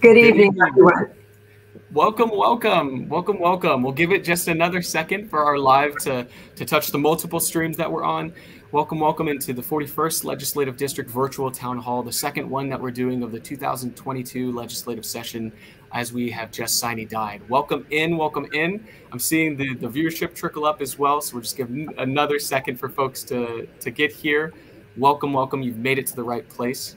Good evening, everyone. Welcome, welcome, welcome, welcome. We'll give it just another second for our live to, to touch the multiple streams that we're on. Welcome, welcome into the 41st Legislative District Virtual Town Hall, the second one that we're doing of the 2022 legislative session as we have just sine die. Welcome in, welcome in. I'm seeing the, the viewership trickle up as well, so we're just giving another second for folks to, to get here. Welcome, welcome. You've made it to the right place.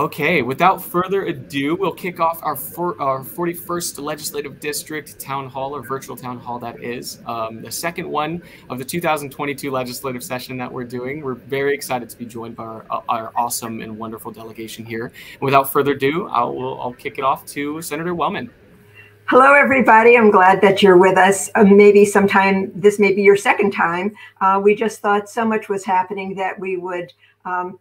Okay, without further ado, we'll kick off our, for, our 41st Legislative District Town Hall, or virtual town hall that is, um, the second one of the 2022 legislative session that we're doing. We're very excited to be joined by our, our awesome and wonderful delegation here. Without further ado, I'll, I'll kick it off to Senator Wellman. Hello, everybody. I'm glad that you're with us. Uh, maybe sometime this may be your second time. Uh, we just thought so much was happening that we would um,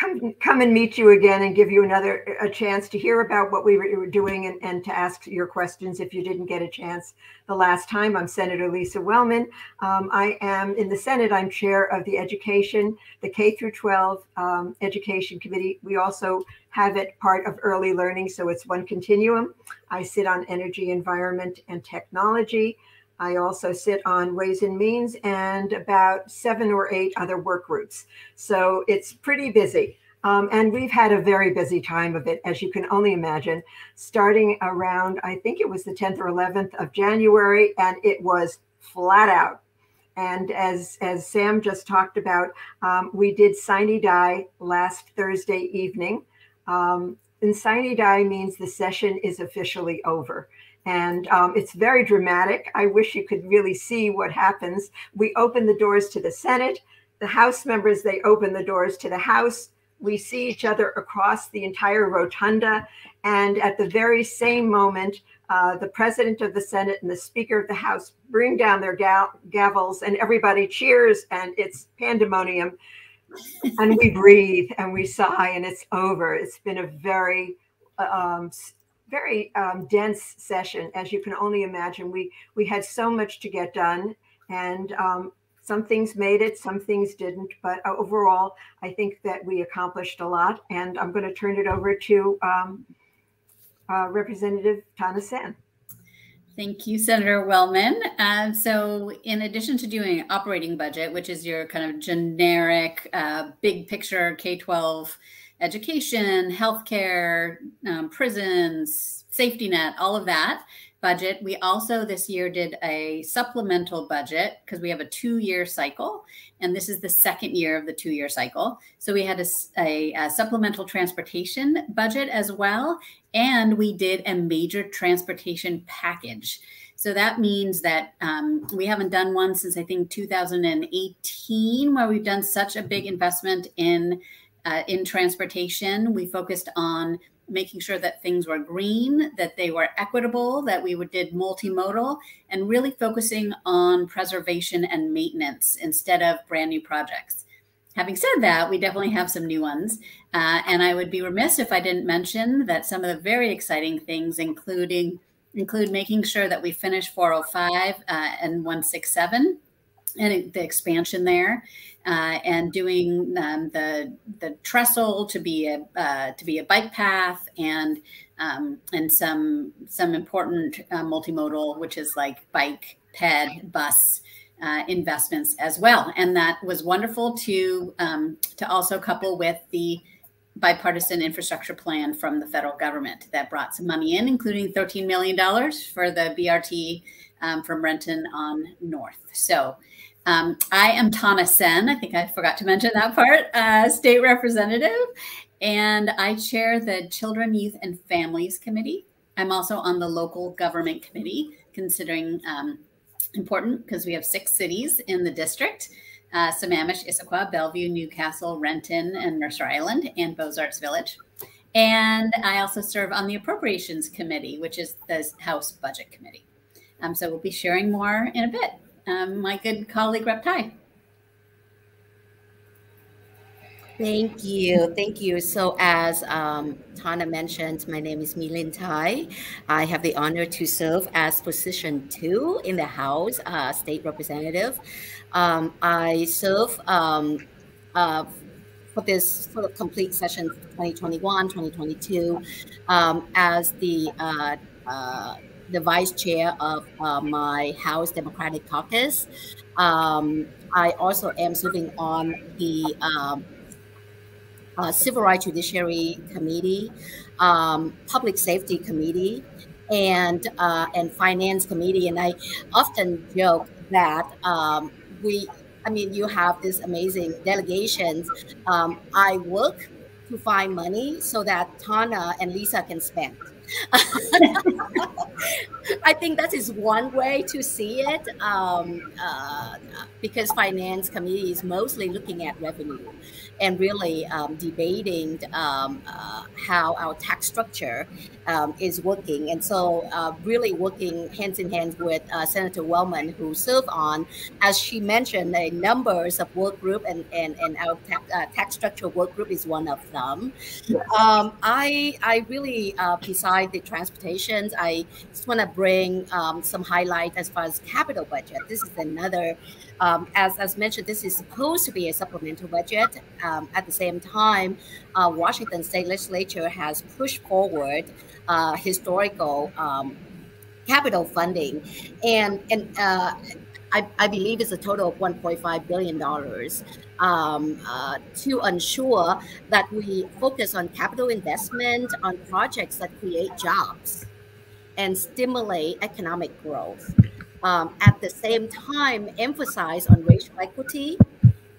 come come and meet you again and give you another a chance to hear about what we were doing and, and to ask your questions if you didn't get a chance the last time. I'm Senator Lisa Wellman. Um, I am in the Senate. I'm chair of the education, the K through 12 um, education committee. We also have it part of early learning, so it's one continuum. I sit on energy, environment, and technology. I also sit on Ways and Means and about seven or eight other work groups. So it's pretty busy. Um, and we've had a very busy time of it, as you can only imagine, starting around, I think it was the 10th or 11th of January, and it was flat out. And as, as Sam just talked about, um, we did Sine Die last Thursday evening. Um, Sine Die means the session is officially over and um, it's very dramatic. I wish you could really see what happens. We open the doors to the Senate. The House members, they open the doors to the House. We see each other across the entire rotunda. And at the very same moment, uh, the president of the Senate and the Speaker of the House bring down their ga- gavels, and everybody cheers, and it's pandemonium. And we breathe and we sigh, and it's over. It's been a very uh, um, very um, dense session, as you can only imagine. We we had so much to get done, and um, some things made it, some things didn't. But uh, overall, I think that we accomplished a lot. And I'm going to turn it over to um, uh, Representative Tana Senn. Thank you, Senator Wellman. Uh, so, in addition to doing operating budget, which is your kind of generic, uh, big picture K 12 education, healthcare, um, prisons, safety net, all of that budget. We also this year did a supplemental budget because we have a two year cycle, and this is the second year of the two year cycle. So we had a, a, a, supplemental transportation budget as well, and we did a major transportation package. So that means that um, we haven't done one since I think 2018, where we've done such a big investment in uh, in transportation. We focused on making sure that things were green, that they were equitable, that we did multimodal, and really focusing on preservation and maintenance instead of brand new projects. Having said that, we definitely have some new ones. Uh, and I would be remiss if I didn't mention that some of the very exciting things, including include making sure that we finish 405 uh, and 167 and the expansion there uh, and doing um, the the trestle to be a uh, to be a bike path and um, and some some important uh, multimodal, which is like bike, ped, bus. Uh, investments as well, and that was wonderful to um, to also couple with the bipartisan infrastructure plan from the federal government that brought some money in, including $13 million for the BRT um, from Renton on North. So um, I am Tana Senn. I think I forgot to mention that part, uh, state representative, and I chair the Children, Youth, and Families Committee. I'm also on the local government committee, considering um, important because we have six cities in the district uh, Sammamish, Issaquah, Bellevue, Newcastle, Renton, and Mercer Island, and Beaux Arts Village. And I also serve on the Appropriations Committee, which is the House Budget Committee. Um, so we'll be sharing more in a bit um, my good colleague Rep Thai. Thank you. Thank you. So, as um, Tana mentioned, my name is My-Linh Thai. I have the honor to serve as position two in the House, uh, state representative. Um, I serve um, uh, for this for the complete session 2021 2022 um, as the uh, uh, the vice chair of uh, my House Democratic Caucus. Um, I also am serving on the um, uh, Civil Rights Judiciary Committee, um, Public Safety Committee, and uh, and Finance Committee. And I often joke that um, we, I mean, you have this amazing delegations. Um, I work to find money so that Tana and Lisa can spend. I think that is one way to see it um, uh, because finance committee is mostly looking at revenue and really um, debating um, uh, how our tax structure um, is working. And so, uh, really working hands in hand with uh, Senator Wellman, who served on, as she mentioned, a numbers of work group, and, and, and our tax, uh, tax structure work group is one of them. Um, I, I really, uh, beside the transportations, I just want to bring um, some highlight as far as capital budget. This is another um, as, as mentioned, this is supposed to be a supplemental budget. Um, at the same time, uh, Washington State Legislature has pushed forward uh, historical um, capital funding, and and uh, I, I, believe it's a total of 1.5 billion dollars um, uh, to ensure that we focus on capital investment on projects that create jobs and stimulate economic growth um, at the same time emphasize on racial equity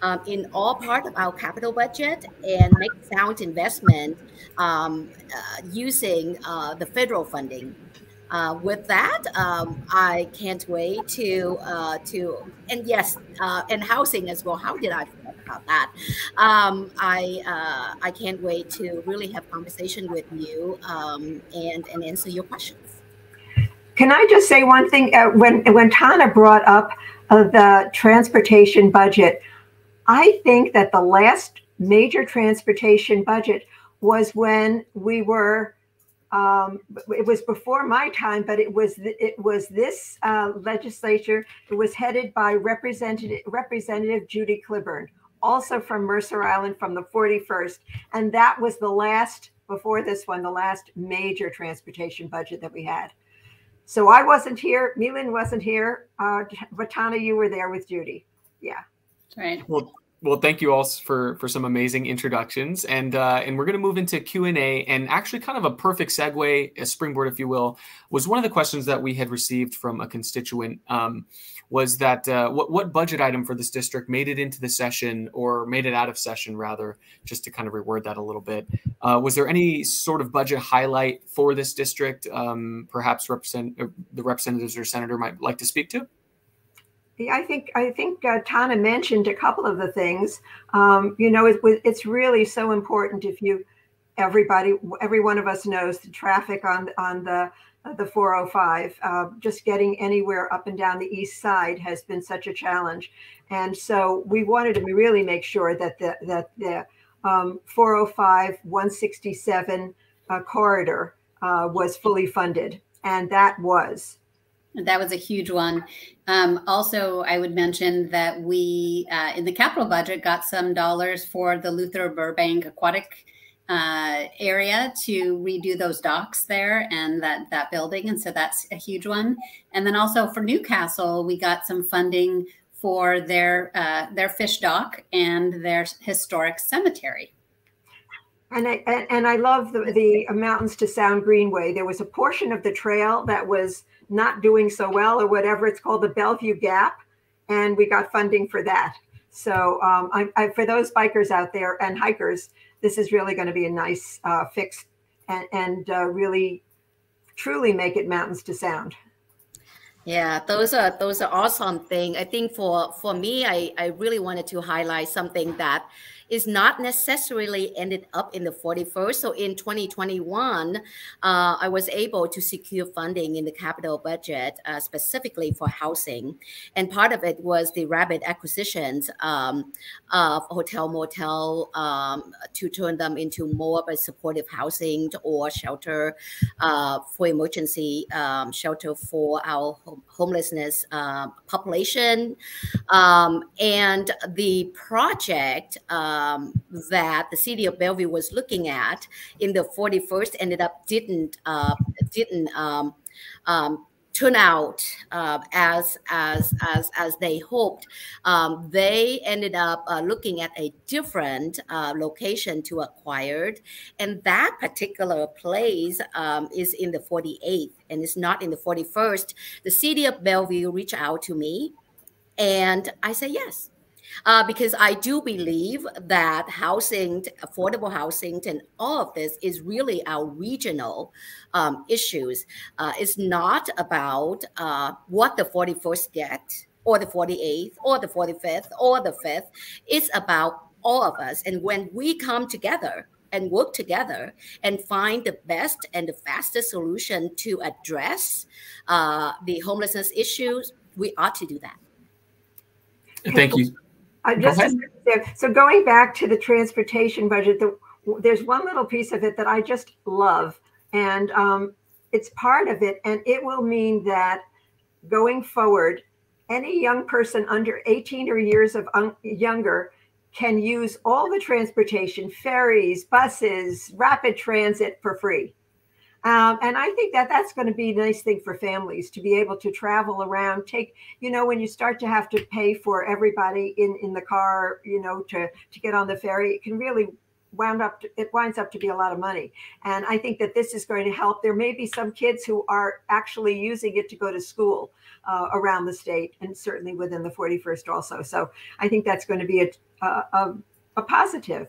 um, in all part of our capital budget and make sound investment um, uh, using uh, the federal funding. Uh, with that, um, I can't wait to uh, to and yes, uh, and housing as well. How did I forget about that? Um, I uh, I can't wait to really have conversation with you um, and and answer your questions. Can I just say one thing? Uh, when when Tana brought up uh, the transportation budget, I think that the last major transportation budget was when we were. Um, it was before my time, but it was it was this uh, legislature. It was headed by Representative Representative Judy Clibborn, also from Mercer Island, from the 41st, and that was the last before this one, the last major transportation budget that we had. So I wasn't here. My-Linh wasn't here. Uh, Tana, you were there with Judy. Yeah. Right. Well, well, thank you all for for some amazing introductions, and uh, and we're going to move into Q and A. And actually, kind of a perfect segue, a springboard, if you will, was one of the questions that we had received from a constituent. Um, was that uh, what what budget item for this district made it into the session or made it out of session rather? Just to kind of reword that a little bit. Uh, was there any sort of budget highlight for this district? Um, perhaps represent uh, the representatives or senator might like to speak to. Yeah, I think I think uh, Tana mentioned a couple of the things. Um, you know, it, it's really so important if you everybody every one of us knows the traffic on on the the 405. Uh, just getting anywhere up and down the east side has been such a challenge, and so we wanted to really make sure that the that the um, 405 167 uh, corridor uh, was fully funded, and that was. That was a huge one. Um, also, I would mention that we, uh, in the capital budget, got some dollars for the Luther Burbank Aquatic uh, area to redo those docks there and that that building, and so that's a huge one. And then also for Newcastle, we got some funding for their uh, their fish dock and their historic cemetery. And I and I love the, the Mountains to Sound Greenway. There was a portion of the trail that was not doing so well, or whatever it's called, the Bellevue Gap, and we got funding for that. So um, I, I, for those bikers out there and hikers, this is really going to be a nice uh, fix and, and uh, really truly make it mountains to sound. Yeah, those are those are awesome thing. I think for for me, I I really wanted to highlight something that is not necessarily ended up in the 41st. So in 2021, uh, I was able to secure funding in the capital budget uh, specifically for housing. And part of it was the rapid acquisitions um, of hotel, motel um, to turn them into more of a supportive housing or shelter uh, for emergency um, shelter for our home homelessness uh, population. Um, and the project uh, um, that the city of Bellevue was looking at in the 41st ended up didn't uh, didn't um, um, turn out uh, as as as as they hoped. Um, they ended up uh, looking at a different uh, location to acquire, and that particular place um, is in the 48th, and it's not in the 41st. The city of Bellevue reached out to me, and I said yes uh, because I do believe that housing, affordable housing, and all of this is really our regional um, issues. Uh, it's not about uh, what the 41st get or the 48th or the 45th or the 5th. It's about all of us. And when we come together, and work together and find the best and the fastest solution to address uh, the homelessness issues, we ought to do that. Thank you. Uh, just Go so going back to the transportation budget, the, there's one little piece of it that I just love, and um, it's part of it, and it will mean that going forward, any young person under 18 or years of un- younger can use all the transportation, ferries, buses, rapid transit for free. Um, and I think that that's going to be a nice thing for families to be able to travel around. Take, you know, when you start to have to pay for everybody in in the car, you know, to to get on the ferry, it can really wound up to, it winds up to be a lot of money and i think that this is going to help there may be some kids who are actually using it to go to school uh, around the state and certainly within the 41st also so i think that's going to be a, a, a positive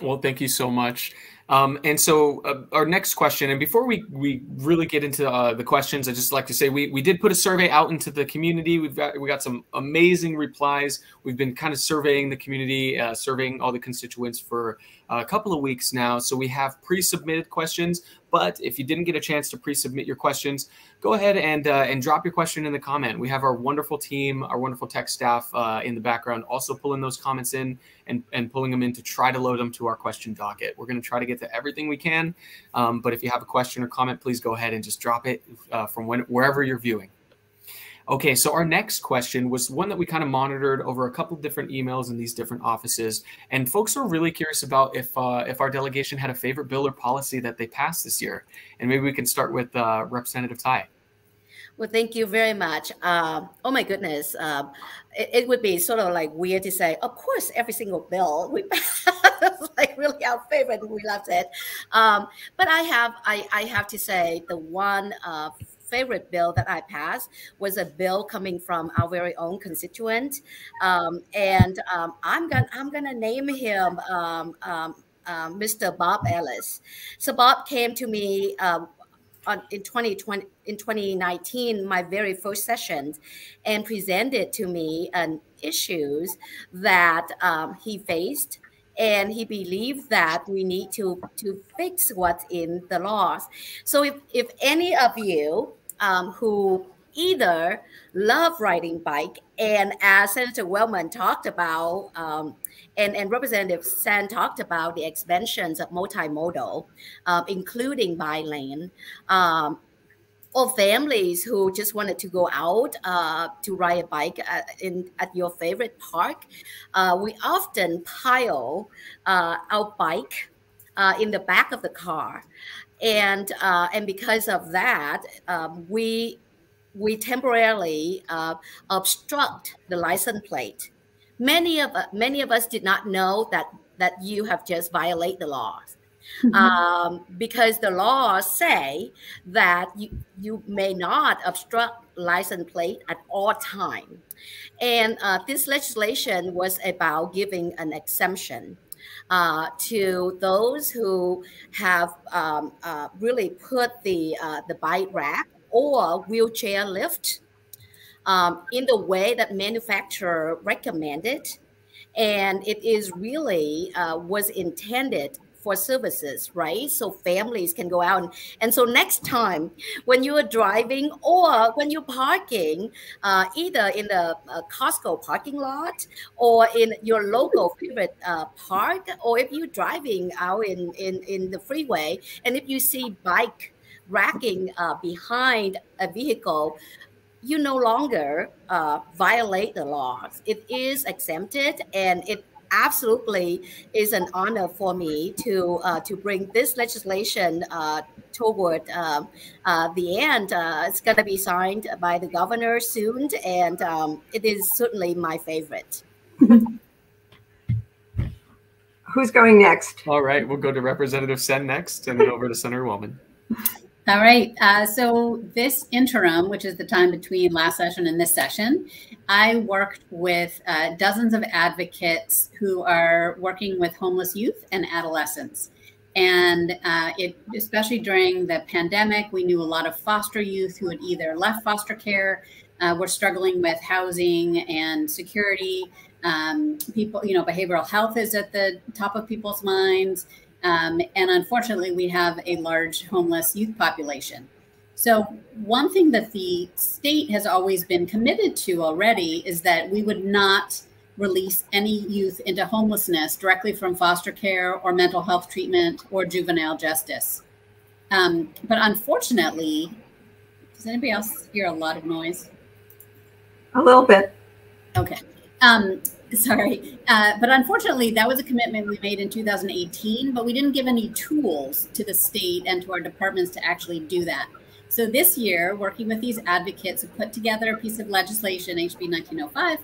well thank you so much um, and so uh, our next question, and before we we really get into uh, the questions, I just like to say we we did put a survey out into the community. We've got we got some amazing replies. We've been kind of surveying the community, uh, surveying all the constituents for a couple of weeks now. So we have pre-submitted questions. But if you didn't get a chance to pre-submit your questions, go ahead and uh, and drop your question in the comment. We have our wonderful team, our wonderful tech staff uh, in the background, also pulling those comments in and and pulling them in to try to load them to our question docket. We're going to try to get to everything we can. Um, but if you have a question or comment, please go ahead and just drop it uh, from when, wherever you're viewing. Okay, so our next question was one that we kind of monitored over a couple of different emails in these different offices, and folks are really curious about if uh, if our delegation had a favorite bill or policy that they passed this year, and maybe we can start with uh, Representative Thai. Well, thank you very much. Uh, oh my goodness, uh, it, it, would be sort of like weird to say, of course, every single bill we like really our favorite. We loved it, um, but I have I, I have to say the one uh, favorite bill that I passed was a bill coming from our very own constituent, um, and um, I'm gonna I'm gonna name him um, Mr. Um, Bob Ellis. So Bob came to me um, on, in 2020 in 2019 my very first session and presented to me an issues that um, he faced and he believed that we need to to fix what's in the laws so if, if any of you um, who either love riding bike and as senator wellman talked about um, and, and representative Senn talked about the expansions of multimodal um, including by lane um, or families who just wanted to go out uh, to ride a bike at, in, at your favorite park, uh, we often pile uh, our bike uh, in the back of the car, and uh, and because of that, um, we we temporarily uh, obstruct the license plate. Many of many of us did not know that that you have just violated the laws. Mm-hmm. Um, because the laws say that you, you may not obstruct license plate at all time. And uh, this legislation was about giving an exemption uh, to those who have um, uh, really put the, uh, the bike rack or wheelchair lift um, in the way that manufacturer recommended. And it is really uh, was intended for services, right? So families can go out. And, and so next time when you are driving or when you're parking, uh, either in the uh, Costco parking lot or in your local favorite uh, park, or if you're driving out in, in, in the freeway, and if you see bike racking uh, behind a vehicle, you no longer uh, violate the laws. It is exempted and it absolutely is an honor for me to uh, to bring this legislation uh, toward um, uh, the end. Uh, it's going to be signed by the governor soon, and um, it is certainly my favorite. Who's going next? All right, we'll go to Representative Senn next, and then over to Senator Wellman. All right. Uh, so this interim, which is the time between last session and this session, I worked with uh, dozens of advocates who are working with homeless youth and adolescents. And uh, it, especially during the pandemic, we knew a lot of foster youth who had either left foster care, uh, were struggling with housing and security. Um, people, you know, behavioral health is at the top of people's minds. Um, and unfortunately, we have a large homeless youth population. So, one thing that the state has always been committed to already is that we would not release any youth into homelessness directly from foster care or mental health treatment or juvenile justice. Um, but unfortunately, does anybody else hear a lot of noise? A little bit. Okay. Um, sorry. Uh, but unfortunately, that was a commitment we made in 2018, but we didn't give any tools to the state and to our departments to actually do that. So this year, working with these advocates, we put together a piece of legislation, HB 1905,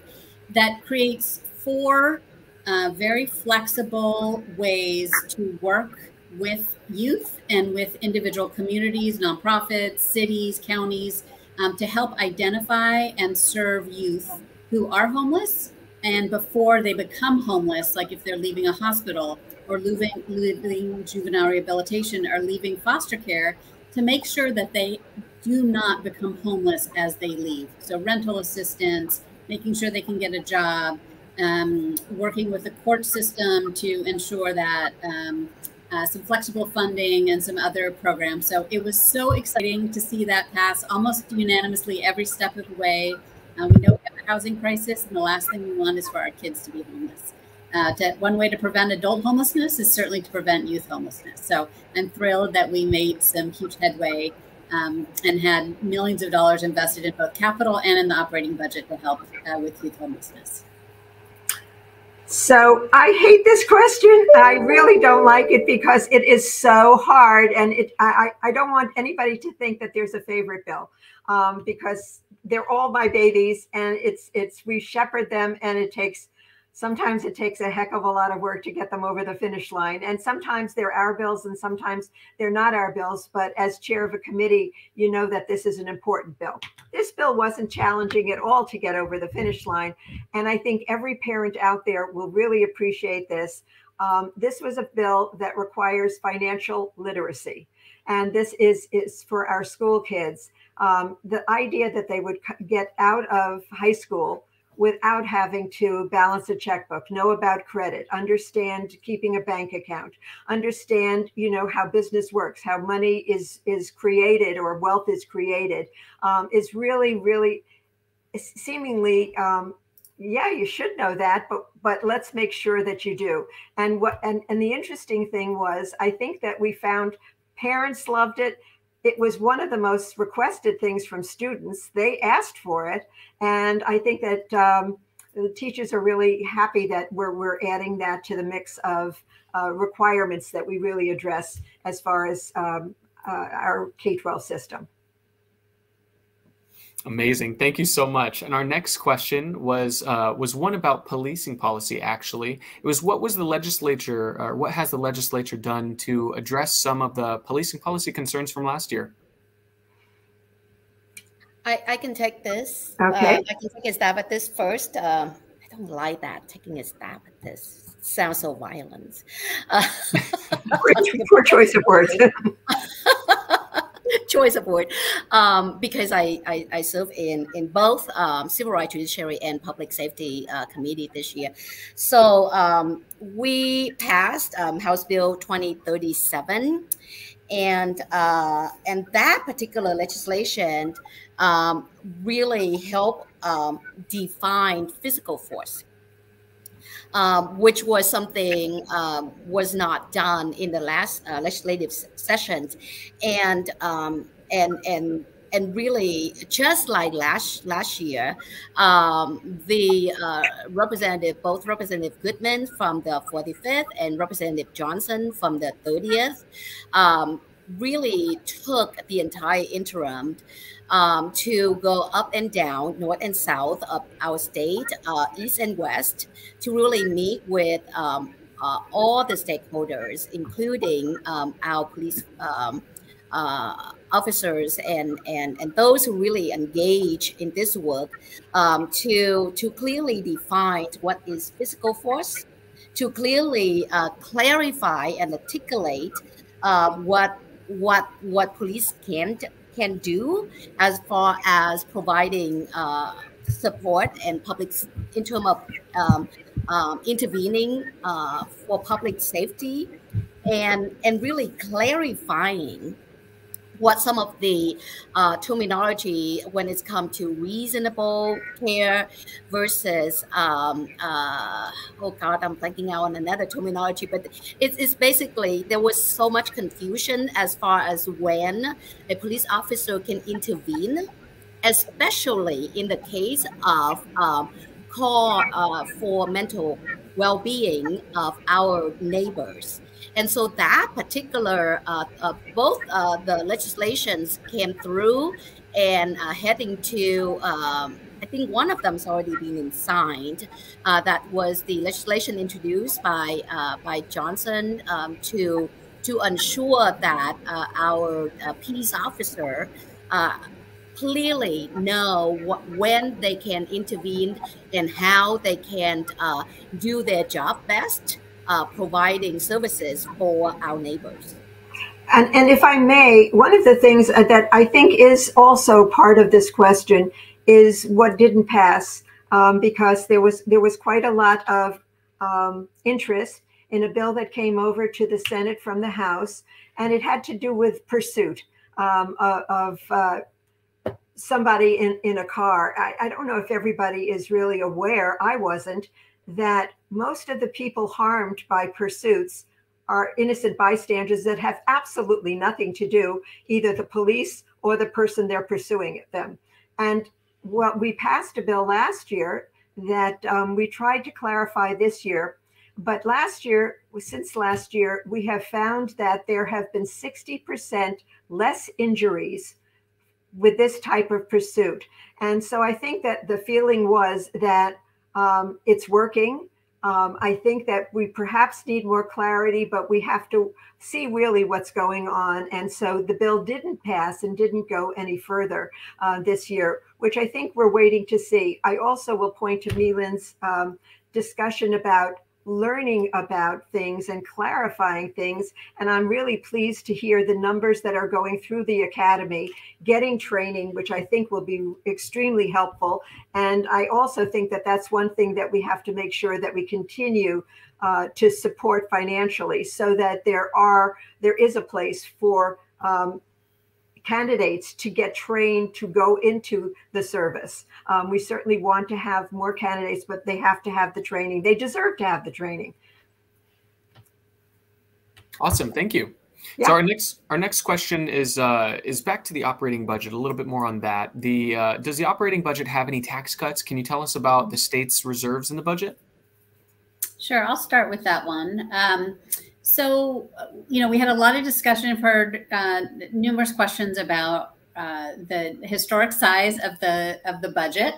that creates four uh, very flexible ways to work with youth and with individual communities, nonprofits, cities, counties, um, to help identify and serve youth who are homeless and before they become homeless, like if they're leaving a hospital or leaving, leaving juvenile rehabilitation or leaving foster care, to make sure that they do not become homeless as they leave. So, rental assistance, making sure they can get a job, um, working with the court system to ensure that um, uh, some flexible funding and some other programs. So, it was so exciting to see that pass almost unanimously every step of the way. Uh, we know housing crisis, and the last thing we want is for our kids to be homeless. Uh, to, one way to prevent adult homelessness is certainly to prevent youth homelessness. So I'm thrilled that we made some huge headway um, and had millions of dollars invested in both capital and in the operating budget to help uh, with youth homelessness. So I hate this question. I really don't like it because it is so hard, and it. I, I don't want anybody to think that there's a favorite bill, um, because they're all my babies and it's it's we shepherd them and it takes sometimes it takes a heck of a lot of work to get them over the finish line. And sometimes they're our bills and sometimes they're not our bills but as chair of a committee you know that this is an important bill. This bill wasn't challenging at all to get over the finish line and i think every parent out there will really appreciate this. Um, this was a bill that requires financial literacy and this is is for our school kids um, the idea that they would get out of high school without having to balance a checkbook know about credit understand keeping a bank account understand you know how business works how money is is created or wealth is created um, is really really seemingly um, yeah you should know that but but let's make sure that you do. And what and and the interesting thing was i think that we found parents loved it it was one of the most requested things from students. They asked for it. And I think that um, the teachers are really happy that we're, we're adding that to the mix of uh, requirements that we really address as far as um, uh, our K 12 system. Amazing. Thank you so much. And our next question was uh, was one about policing policy. Actually, it was what was the legislature or what has the legislature done to address some of the policing policy concerns from last year? I, I can take this. Okay. Uh, I can take a stab at this first. Uh, I don't like that taking a stab at this. Sounds so violent. Uh, poor choice of words. choice of word. Um, because I, I, I, serve in, in both um, civil rights judiciary and public safety uh, committee this year. So um, we passed um, House Bill 2037 and uh, and that particular legislation um, really helped um, define physical force um, which was something um, was not done in the last uh, legislative sessions, and um, and and and really, just like last last year, um, the uh, representative, both Representative Goodman from the 45th and Representative Johnson from the 30th, um, really took the entire interim um, to go up and down, north and south of our state, uh, east and west, to really meet with um, uh, all the stakeholders, including um, our police um, uh, officers and, and, and those who really engage in this work um, to, to clearly define what is physical force, to clearly uh, clarify and articulate uh, what what what police can can do as far as providing uh, support and public in terms of um, um, intervening uh, for public safety and and really clarifying what some of the uh, terminology when it's come to reasonable care versus um, uh, oh god i'm blanking out on another terminology but it's, it's basically there was so much confusion as far as when a police officer can intervene especially in the case of um, call uh, for mental well-being of our neighbors and so that particular, uh, uh, both uh, the legislations came through and uh, heading to, um, I think one of them's already been signed. Uh, that was the legislation introduced by uh, by Johnson um, to to ensure that our peace officer clearly know what, when they can intervene and how they can uh, do their job best uh, providing services for our neighbors. And, and if I may, one of the things uh, that I think is also part of this question is what didn't pass, um, because there was there was quite a lot of um, interest in a bill that came over to the Senate from the House, and it had to do with pursuit um, of uh, somebody in, in a car. I, I don't know if everybody is really aware. I wasn't that most of the people harmed by pursuits are innocent bystanders that have absolutely nothing to do, either the police or the person they're pursuing them. And what we passed a bill last year that um, we tried to clarify this year. But last year, since last year, we have found that there have been 60% less injuries with this type of pursuit. And so I think that the feeling was that um, it's working. Um, I think that we perhaps need more clarity, but we have to see really what's going on. And so the bill didn't pass and didn't go any further uh, this year, which I think we're waiting to see. I also will point to My-Linh's um, discussion about learning about things and clarifying things. And I'm really pleased to hear the numbers that are going through the academy, getting training, which I think will be extremely helpful. And I also think that that's one thing that we have to make sure that we continue uh, to support financially so that there are there is a place for um, candidates to get trained to go into the service. Um, we certainly want to have more candidates, but they have to have the training. They deserve to have the training. Awesome, thank you. Yeah. So our next our next question is uh, is back to the operating budget. A little bit more on that. The uh, does the operating budget have any tax cuts? Can you tell us about the state's reserves in the budget? Sure, I'll start with that one. Um, so, you know, we had a lot of discussion. I've heard uh, numerous questions about uh, the historic size of the of the budget,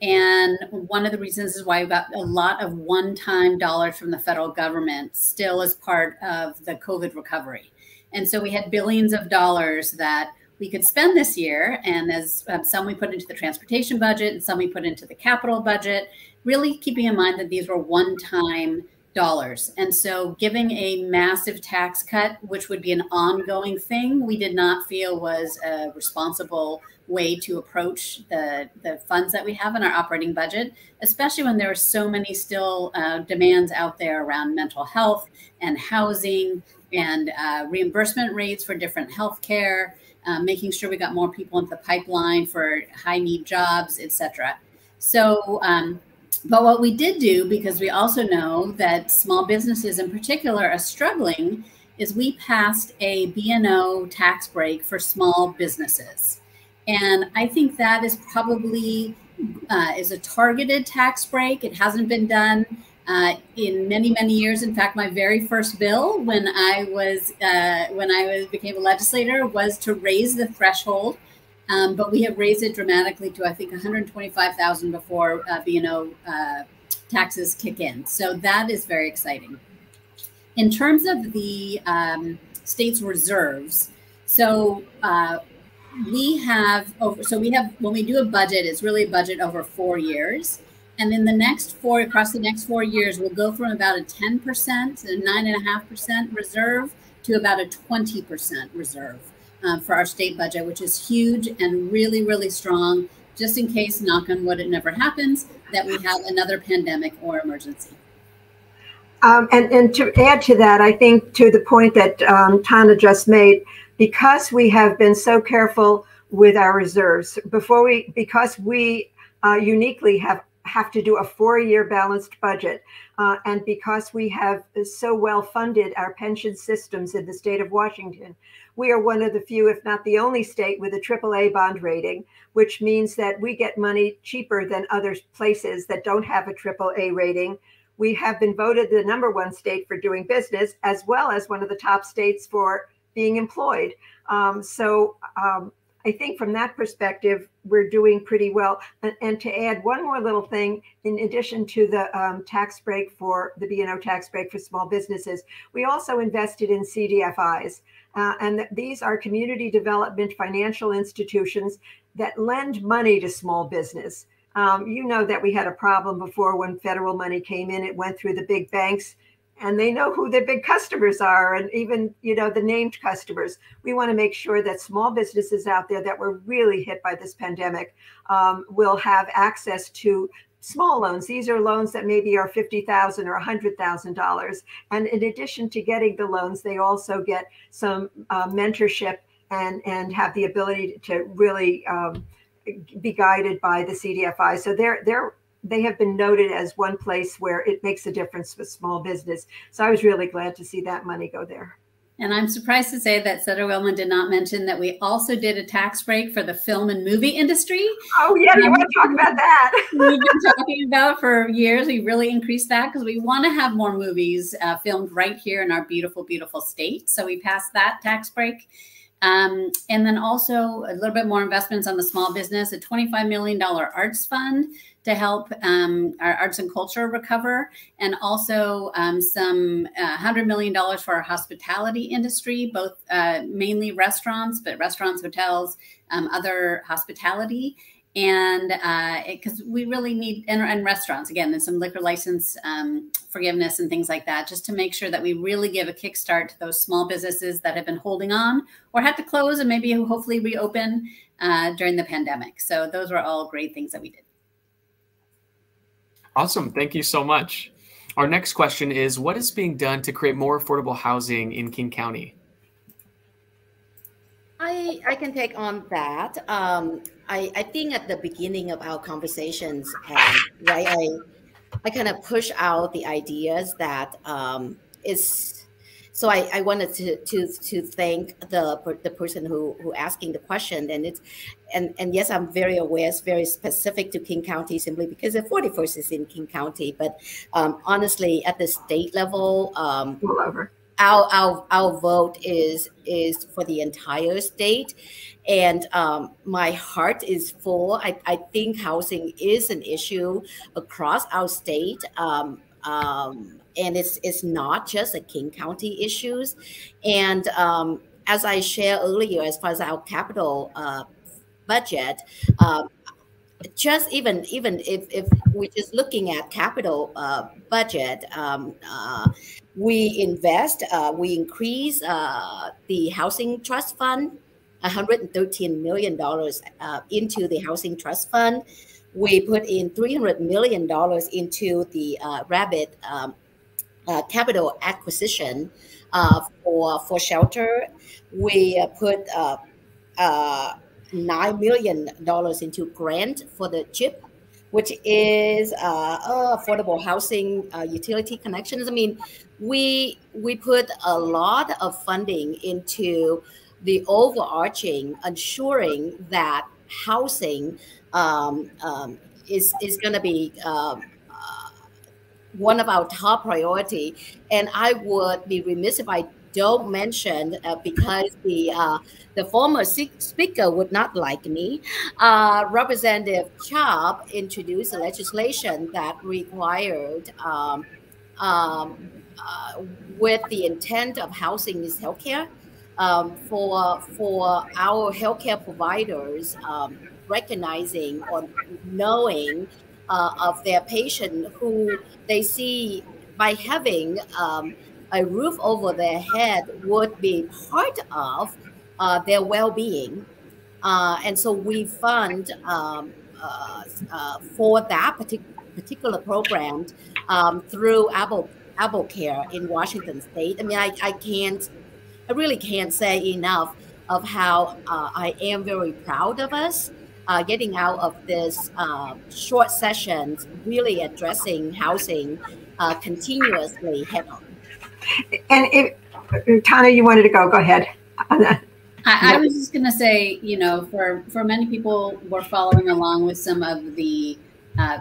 and one of the reasons is why we got a lot of one-time dollars from the federal government still as part of the COVID recovery. And so we had billions of dollars that we could spend this year, and as um, some we put into the transportation budget, and some we put into the capital budget. Really keeping in mind that these were one-time dollars. And so giving a massive tax cut, which would be an ongoing thing, we did not feel was a responsible way to approach the, the funds that we have in our operating budget, especially when there are so many still uh, demands out there around mental health and housing and uh, reimbursement rates for different healthcare, uh, making sure we got more people into the pipeline for high need jobs, et cetera. So um, but what we did do, because we also know that small businesses in particular are struggling, is we passed a B&O tax break for small businesses. And I think that is probably uh, is a targeted tax break. It hasn't been done uh, in many many years. In fact, my very first bill when I was uh, when I was became a legislator was to raise the threshold, um, but we have raised it dramatically to I think 125,000 before uh, uh, taxes kick in. So that is very exciting. In terms of the um, state's reserves, so uh, we have over. So we have when we do a budget, it's really a budget over four years. And in the next four, across the next four years, we'll go from about a 10%, a 9.5% reserve to about a 20% reserve um, for our state budget, which is huge and really, really strong, just in case, knock on wood, it never happens, that we have another pandemic or emergency. Um, and, and to add to that, I think to the point that um, Tana just made, because we have been so careful with our reserves, before we, because we uh, uniquely have have to do a four-year balanced budget. Uh, and because we have so well funded our pension systems in the state of Washington, we are one of the few, if not the only state with a AAA bond rating, which means that we get money cheaper than other places that don't have a AAA rating. We have been voted the number one state for doing business, as well as one of the top states for being employed. Um, so um, I think from that perspective, we're doing pretty well. And, and, to add one more little thing, in addition to the um, tax break for the B&O tax break for small businesses, we also invested in CDFIs. Uh, and th- these are community development financial institutions that lend money to small business. Um, you know that we had a problem before when federal money came in, it went through the big banks and they know who their big customers are and even you know the named customers. We want to make sure that small businesses out there that were really hit by this pandemic um, will have access to small loans. These are loans that maybe are 50000 or $100000 and in addition to getting the loans they also get some uh, mentorship and and have the ability to really um, be guided by the cdfi so they're they're they have been noted as one place where it makes a difference for small business. So I was really glad to see that money go there. And I'm surprised to say that Senator Wellman did not mention that we also did a tax break for the film and movie industry. Oh, yeah, you um, want to talk about that? we've been talking about for years. We really increased that because we want to have more movies uh, filmed right here in our beautiful, beautiful state. So we passed that tax break. Um, and then also a little bit more investments on the small business, a $25 million arts fund to help um, our arts and culture recover, and also um, some uh, $100 million for our hospitality industry, both uh, mainly restaurants, but restaurants, hotels, um, other hospitality. And because uh, we really need and, and, restaurants again there's some liquor license um, forgiveness and things like that just to make sure that we really give a kickstart to those small businesses that have been holding on or had to close and maybe hopefully reopen uh, during the pandemic. So those were all great things that we did awesome thank you so much our next question is what is being done to create more affordable housing in king county I, I can take on that. Um, I, I think at the beginning of our conversations, um, right, I, I kind of push out the ideas that um, is. So I, I wanted to, to to thank the the person who who asking the question, and it's and and yes, I'm very aware it's very specific to King County simply because the 41st is in King County, but um, honestly, at the state level, um, our, our our vote is is for the entire state. And um, my heart is full. I, I think housing is an issue across our state. Um, um, and it's it's not just a king county issues and um, as i shared earlier as far as our capital uh, budget uh, just even even if, if we're just looking at capital uh, budget um, uh, we invest, uh, we increase uh, the housing trust fund, $113 million uh, into the housing trust fund. We put in $300 million into the Rapid um, uh, capital acquisition uh, for, for shelter. We put $9 million into grant for the CHIP which is uh, affordable housing uh, utility connections. I mean, we we put a lot of funding into the overarching ensuring that housing um, um, is is going to be uh, one of our top priority. And I would be remiss if I don't mention uh, because the uh, the former speaker would not like me. Uh, Representative Chopp introduced legislation that required, um, um, uh, with the intent of housing is healthcare, um, for for our healthcare providers um, recognizing or knowing uh, of their patient who they see by having um, a roof over their head would be part of uh, their well-being. Uh, and so we fund um, uh, uh for that partic- particular program um, through Apple Apple Care in Washington State. I mean, I, I can't, I really can't say enough of how uh, I am very proud of us uh, getting out of this short sessions, really addressing housing continuously head on. And if, Tana, you wanted to go, go ahead. I, I, was just going to say, you know, for for many people, we're following along with some of the uh,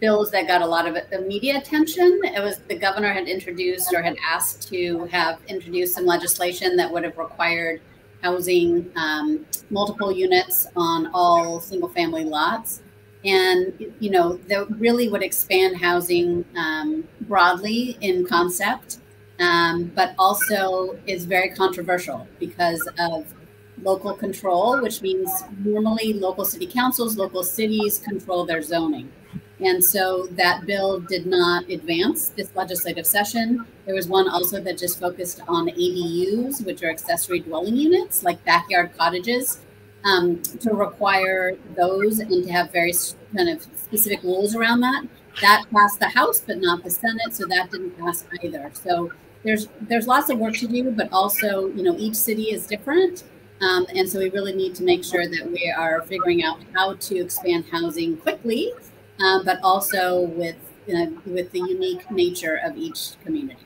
bills that got a lot of the media attention. It was the governor had introduced or had asked to have introduced some legislation that would have required housing um, multiple units on all single family lots. And, you know, that really would expand housing um, broadly in concept um, but also is very controversial because of local control, which means normally local city councils, local cities control their zoning. And so that bill did not advance this legislative session. There was one also that just focused on ADUs, which are accessory dwelling units, like backyard cottages, um, to require those and to have very kind of specific rules around that. That passed the House, but not the Senate, so that didn't pass either. So there's there's lots of work to do, but also you know each city is different, um, and so we really need to make sure that we are figuring out how to expand housing quickly, um, but also with know, with the unique nature of each community.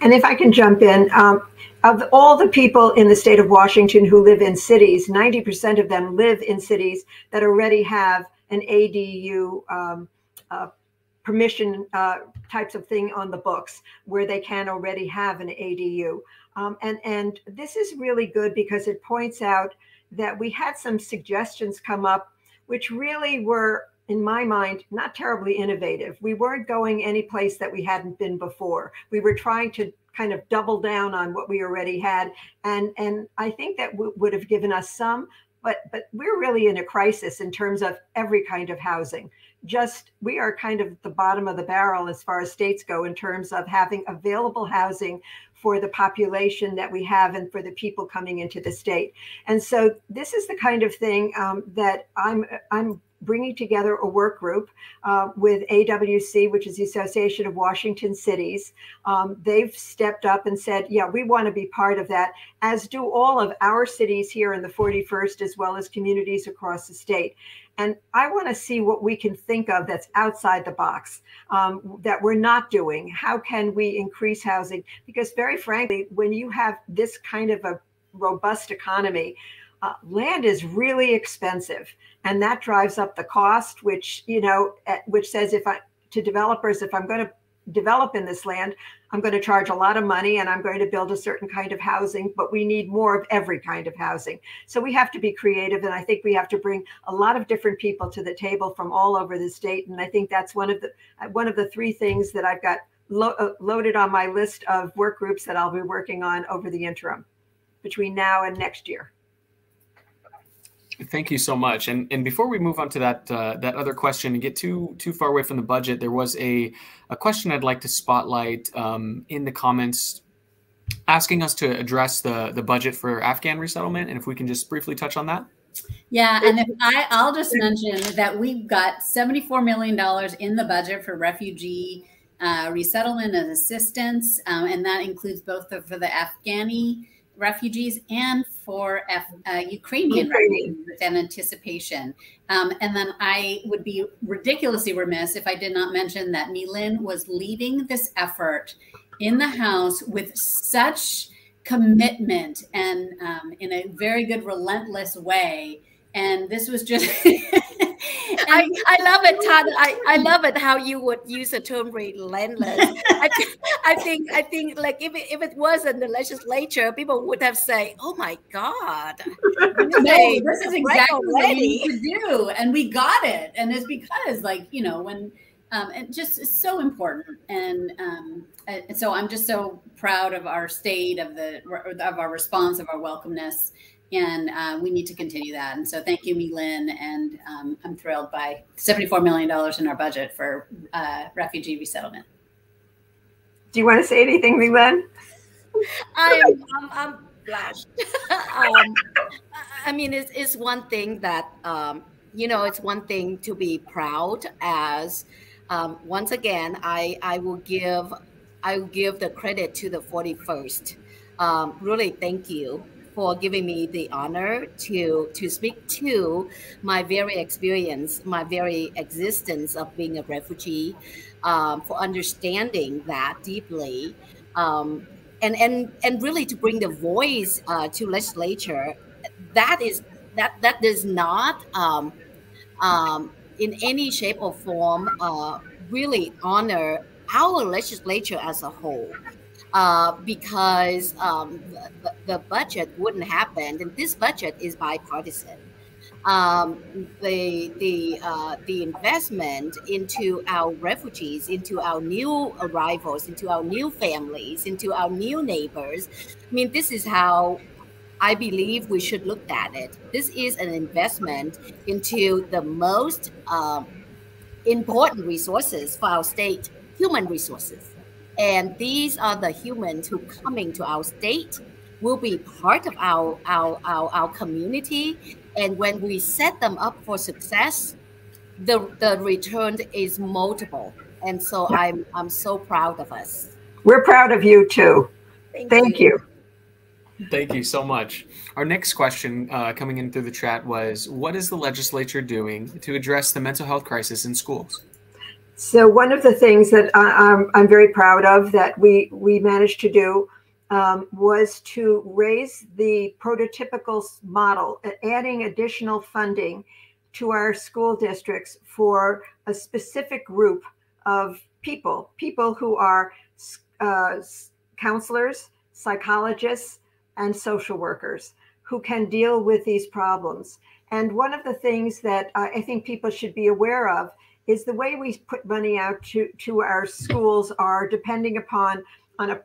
And if I can jump in, um, of all the people in the state of Washington who live in cities, 90% of them live in cities that already have an ADU um, uh, permission uh, types of thing on the books where they can already have an ADU. Um, and, and this is really good because it points out that we had some suggestions come up which really were, in my mind, not terribly innovative. We weren't going any place that we hadn't been before. We were trying to kind of double down on what we already had. And, and I think that w- would have given us some, but, but we're really in a crisis in terms of every kind of housing just we are kind of the bottom of the barrel as far as states go in terms of having available housing for the population that we have and for the people coming into the state. And so this is the kind of thing um, that I'm I'm bringing together a work group uh, with AWC, which is the Association of Washington Cities. Um, they've stepped up and said, yeah, we want to be part of that, as do all of our cities here in the 41st, as well as communities across the state. And I want to see what we can think of that's outside the box um, that we're not doing. How can we increase housing? Because, very frankly, when you have this kind of a robust economy, uh, land is really expensive, and that drives up the cost. Which you know, which says if I to developers, if I'm going to develop in this land, I'm going to charge a lot of money and I'm going to build a certain kind of housing, but we need more of every kind of housing. So we have to be creative. And I think we have to bring a lot of different people to the table from all over the state. And I think that's one of the, one of the three things that I've got lo- uh, loaded on my list of work groups that I'll be working on over the interim between now and next year. Thank you so much. And and before we move on to that uh, that other question and get too too far away from the budget, there was a a question I'd like to spotlight um, in the comments, asking us to address the the budget for Afghan resettlement, and if we can just briefly touch on that. Yeah, and I I'll just mention that we've got seventy four million dollars in the budget for refugee. Uh, resettlement and assistance, um, and that includes both the, for the Afghani refugees and for F, uh, Ukrainian, refugees with an anticipation. Um, and then I would be ridiculously remiss if I did not mention that My-Linh was leading this effort in the House with such commitment and um, in a very good, relentless way. And this was just. I, I love it, Todd. I, I love it how you would use the term relentless. I, I think I think like if it, if it wasn't the legislature, people would have said, "Oh my God, no, this is exactly what we need to do," and we got it. And it's because, like you know, when um, and just it's so important. And, um, and so I'm just so proud of our state, of the of our response, of our welcomeness, and uh, we need to continue that. And so thank you, My-Linh, and um, I'm thrilled by $74 million in our budget for uh, refugee resettlement. Do you want to say anything, My-Linh? I'm, I'm, I'm blushed. um, I mean, it's, it's one thing that, um, you know, it's one thing to be proud as, um, once again, I, I will give, I will give the credit to the 41st. Um, really, thank you for giving me the honor to to speak to my very experience, my very existence of being a refugee, um, for understanding that deeply, um, and and and really to bring the voice uh, to legislature. That is that that does not um, um in any shape or form uh, really honor our legislature as a whole uh, because um, the, the, budget wouldn't happen. And this budget is bipartisan. Um, the the uh, the investment into our refugees, into our new arrivals, into our new families, into our new neighbors. I mean, this is how I believe we should look at it. This is an investment into the most um, important resources for our state, human resources. And these are the humans who coming to our state will be part of our, our, our, our community. And when we set them up for success, the, the return is multiple. And so I'm, I'm so proud of us. We're proud of you too. Thank, Thank you. you. Thank you so much. Our next question uh, coming in through the chat was What is the legislature doing to address the mental health crisis in schools? So one of the things that I, am I'm very proud of that we we managed to do um, was to raise the prototypical model, adding additional funding to our school districts for a specific group of people, people who are uh, counselors, psychologists, and social workers who can deal with these problems. And one of the things that I think people should be aware of is the way we put money out to, to our schools are depending upon on a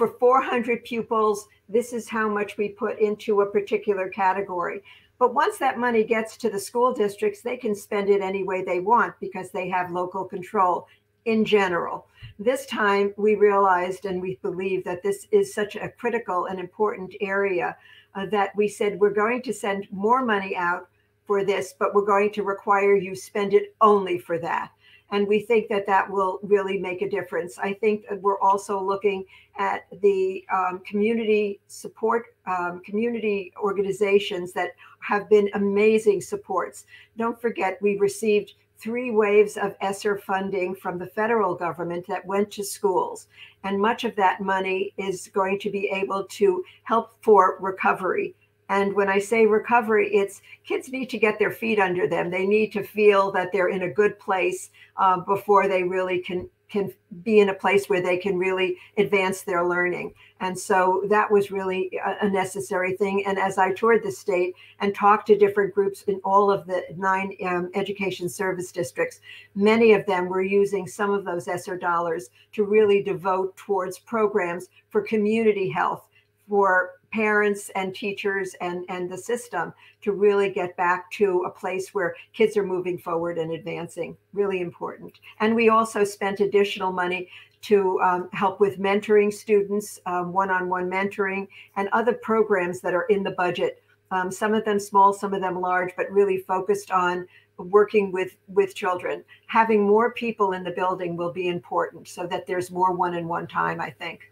for 400 pupils, this is how much we put into a particular category. But once that money gets to the school districts, they can spend it any way they want because they have local control in general. This time we realized and we believe that this is such a critical and important area uh, that we said we're going to send more money out for this, but we're going to require you spend it only for that. And we think that that will really make a difference. I think we're also looking at the um, community support, um, community organizations that have been amazing supports. Don't forget, we received three waves of ESSER funding from the federal government that went to schools. And much of that money is going to be able to help for recovery and when I say recovery, it's kids need to get their feet under them. They need to feel that they're in a good place uh, before they really can can be in a place where they can really advance their learning. And so that was really a, necessary thing. And as I toured the state and talked to different groups in all of the nine um, education service districts, many of them were using some of those ESSER dollars to really devote towards programs for community health, for parents and teachers and, and the system to really get back to a place where kids are moving forward and advancing. Really important. And we also spent additional money to um, help with mentoring students, one on one mentoring, and other programs that are in the budget. Um, some of them small, some of them large, but really focused on working with with children having more people in the building will be important so that there's more one-on-one time i think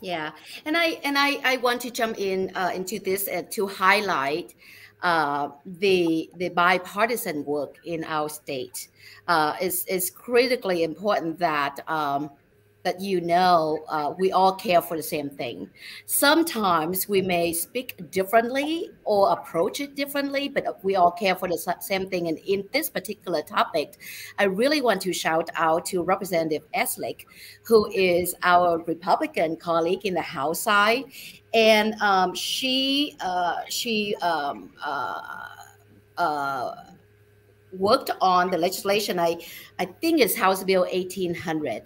yeah, and I and I I want to jump in uh, into this uh, to highlight uh, the the bipartisan work in our state. Uh, is is critically important that um, that you know uh, we all care for the same thing. Sometimes we may speak differently or approach it differently, but we all care for the same thing. And in this particular topic, I really want to shout out to Representative Eslick, who is our Republican colleague in the House side, and um, she uh, she um, uh, uh worked on the legislation. I I think it's House Bill 1800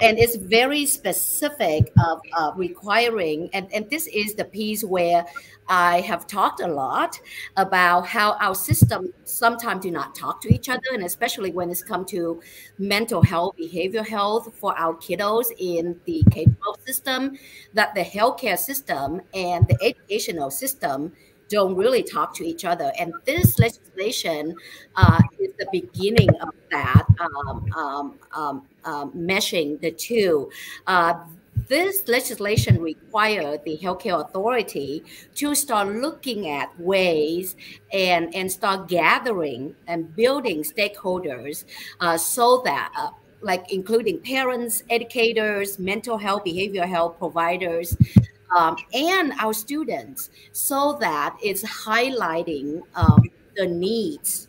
and it's very specific of uh, requiring and, and this is the piece where i have talked a lot about how our system sometimes do not talk to each other and especially when it's come to mental health behavioral health for our kiddos in the k-12 system that the healthcare system and the educational system don't really talk to each other. And this legislation uh, is the beginning of that, um, um, um, um meshing the two. Uh, this legislation requires the healthcare authority to start looking at ways and, and start gathering and building stakeholders uh, so that uh, like including parents, educators, mental health, behavioral health providers, um, and our students so that it's highlighting um, the needs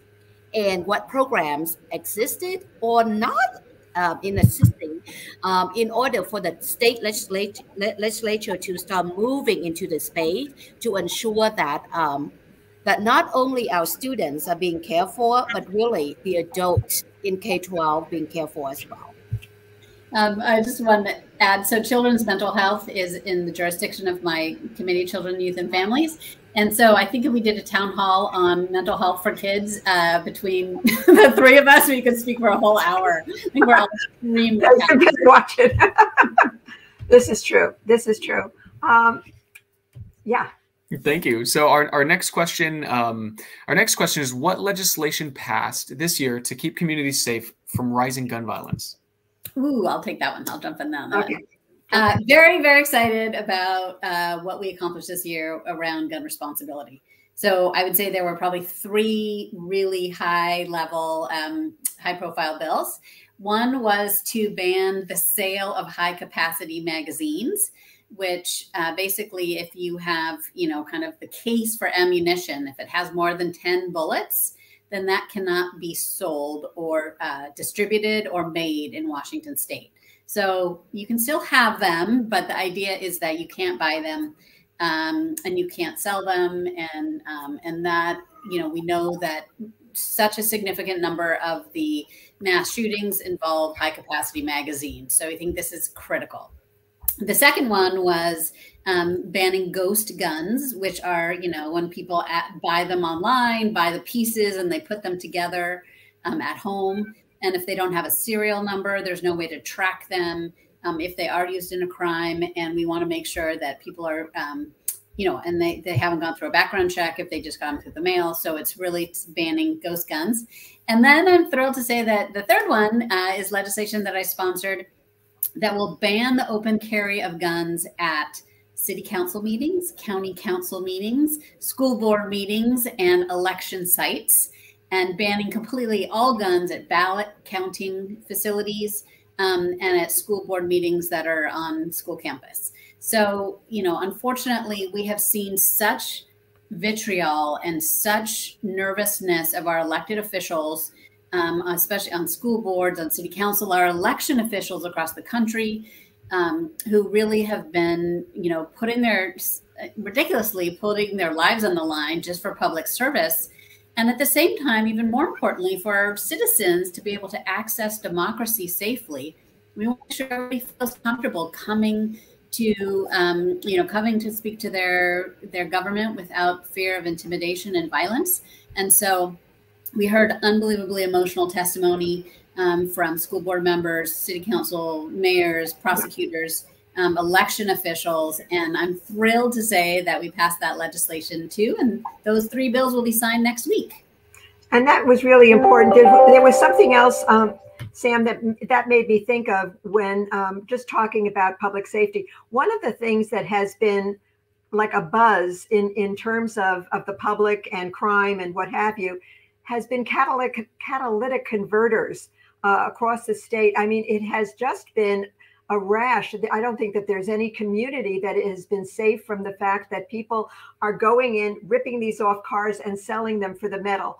and what programs existed or not uh, in assisting um, in order for the state legislature, legislature to start moving into the space to ensure that um, that not only our students are being cared for, but really the adults in K-12 being cared for as well. Um, I just want to add so children's mental health is in the jurisdiction of my committee, Children, Youth, and Families. And so I think if we did a town hall on mental health for kids uh, between the three of us, we could speak for a whole hour. I think we're all extremely watch it. this is true. This is true. Um, yeah. Thank you. So our, our next question, um, our next question is what legislation passed this year to keep communities safe from rising gun violence? Ooh, I'll take that one. I'll jump in that okay. Uh, very, very excited about uh, what we accomplished this year around gun responsibility. So I would say there were probably three really high level, um, high profile bills. One was to ban the sale of high capacity magazines, which uh, basically, if you have, you know, kind of the case for ammunition, if it has more than 10 bullets, then that cannot be sold or uh, distributed or made in Washington state. So you can still have them, but the idea is that you can't buy them um, and you can't sell them. And, um, and that, you know, we know that such a significant number of the mass shootings involve high capacity magazines. So I think this is critical. The second one was um, banning ghost guns, which are, you know, when people at, buy them online, buy the pieces and they put them together um, at home. And if they don't have a serial number, there's no way to track them um, if they are used in a crime. And we want to make sure that people are, um, you know, and they, they haven't gone through a background check if they just got them through the mail. So it's really banning ghost guns. And then I'm thrilled to say that the third one uh, is legislation that I sponsored that will ban the open carry of guns at city council meetings, county council meetings, school board meetings, and election sites, and banning completely all guns at ballot counting facilities um, and at school board meetings that are on school campus. So, you know, unfortunately, we have seen such vitriol and such nervousness of our elected officials, um, especially on school boards, on city council, our election officials across the country um, who really have been, you know, putting their ridiculously putting their lives on the line just for public service. And at the same time, even more importantly, for our citizens to be able to access democracy safely, we want to make sure everybody feels comfortable coming to, um, you know, coming to speak to their their government without fear of intimidation and violence. And so, we heard unbelievably emotional testimony um, from school board members, city council, mayors, prosecutors, um, election officials. And I'm thrilled to say that we passed that legislation too. And those three bills will be signed next week. And that was really important. There was something else, um, Sam, that that made me think of when um, just talking about public safety. One of the things that has been like a buzz in in terms of of the public and crime and what have you has been catalytic catalytic converters uh, across the state. I mean, it has just been a rash. I don't think that there's any community that has been safe from the fact that people are going in, ripping these off cars and selling them for the metal.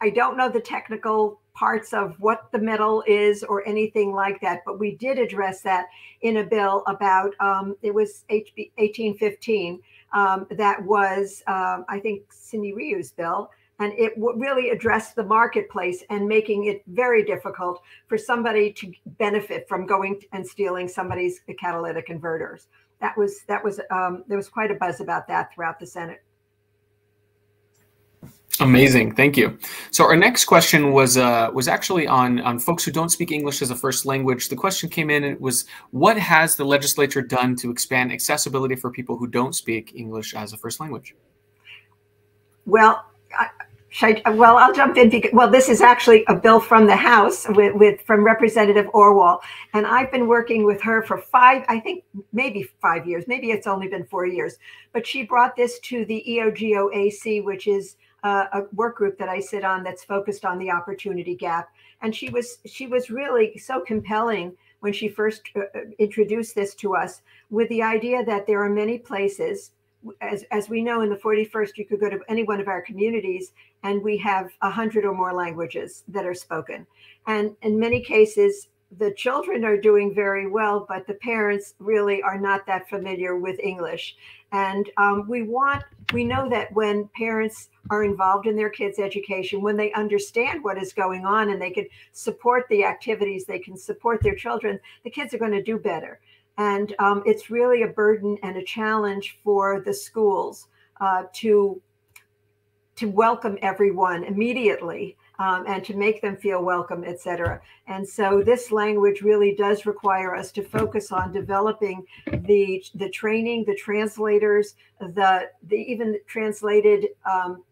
I don't know the technical parts of what the metal is or anything like that, but we did address that in a bill about, um, it was HB 1815, um, that was, um, I think, Cindy Ryu's bill and it really addressed the marketplace and making it very difficult for somebody to benefit from going and stealing somebody's catalytic converters. That was that was um, there was quite a buzz about that throughout the Senate. Amazing, thank you. So our next question was uh, was actually on on folks who don't speak English as a first language. The question came in. It was, what has the legislature done to expand accessibility for people who don't speak English as a first language? Well, I, I, well, I'll jump in. Because, well, this is actually a bill from the House with, with from Representative Orwall, and I've been working with her for five, I think maybe five years, maybe it's only been four years. But she brought this to the EOGOAC, which is a work group that I sit on that's focused on the opportunity gap, and she was she was really so compelling when she first uh, uh introduced this to us with the idea that there are many places as, as we know in the 41st, you could go to any one of our communities and we have a hundred or more languages that are spoken. And in many cases, the children are doing very well, but the parents really are not that familiar with English. And um, we want, we know that when parents are involved in their kids' education, when they understand what is going on and they can support the activities, they can support their children, the kids are going to do better. And um, it's really a burden and a challenge for the schools uh, to to welcome everyone immediately um, and to make them feel welcome, et cetera. And so this language really does require us to focus on developing the the training, the translators, the the even translated um,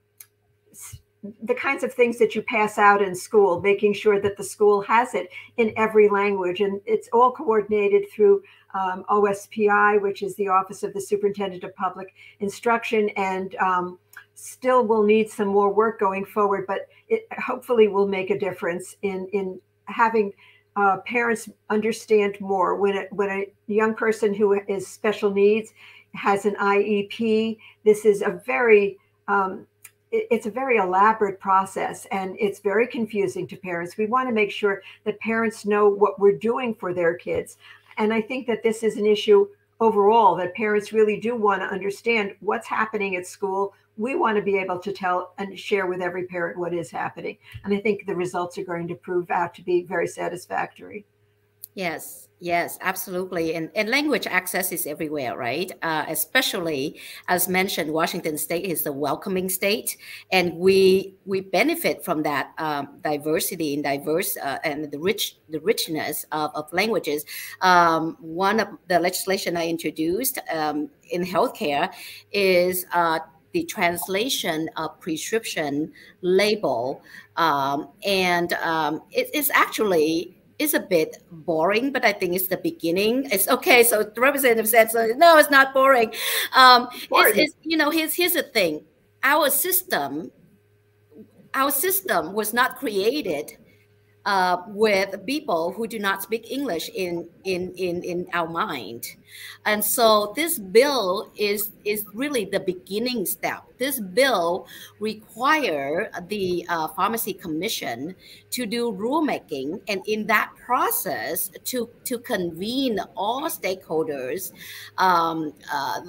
the kinds of things that you pass out in school, making sure that the school has it in every language. And it's all coordinated through um, OSPI, which is the Office of the Superintendent of Public Instruction, and um, still will need some more work going forward, but it hopefully will make a difference in, in having uh, parents understand more when, it, when a young person who is special needs has an IEP. This is a very um, it's a very elaborate process and it's very confusing to parents. We want to make sure that parents know what we're doing for their kids. And I think that this is an issue overall that parents really do want to understand what's happening at school. We want to be able to tell and share with every parent what is happening. And I think the results are going to prove out to be very satisfactory. Yes, yes, absolutely. And, and language access is everywhere, right? Uh, especially as mentioned, Washington State is a welcoming state, and we we benefit from that um, diversity and diverse uh, and the rich the richness of, of languages. Um, one of the legislation I introduced um, in healthcare is. Uh, the translation of prescription label, um, and um, it is actually is a bit boring, but I think it's the beginning. It's okay. So the representative said, so, no, it's not boring. Um, it's, it's, you know, here's, here's the thing. Our system, our system was not created uh, with people who do not speak English in, in, in, in our mind. And so this bill is, is really the beginning step. This bill require the uh, Pharmacy Commission to do rulemaking and in that process to, to convene all stakeholders um, uh,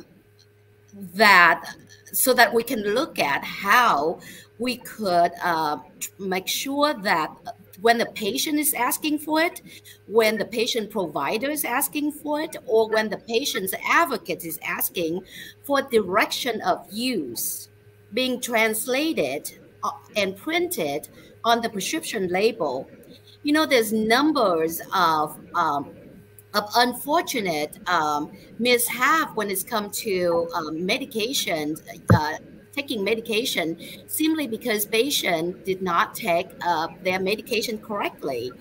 that so that we can look at how we could uh, make sure that when the patient is asking for it, when the patient provider is asking for it, or when the patient's advocate is asking for direction of use being translated uh, and printed on the prescription label. You know, there's numbers of um, of unfortunate um, mishap when it's come to um, medication uh, taking medication simply because patient did not take uh, their medication correctly.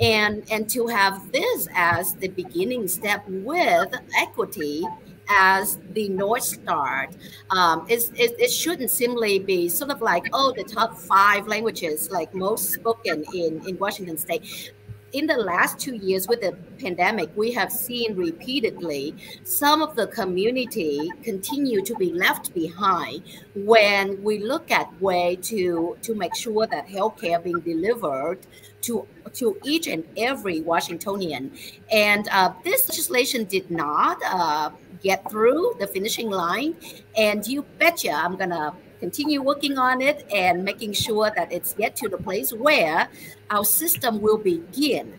And and to have this as the beginning step with equity as the north star um, it, it shouldn't simply be sort of like oh the top five languages like most spoken in in washington state in the last two years with the pandemic, we have seen repeatedly some of the community continue to be left behind when we look at way to to make sure that healthcare being delivered to to each and every Washingtonian. And uh, this legislation did not uh, get through the finishing line. And you betcha I'm gonna continue working on it and making sure that it's get to the place where our system will begin.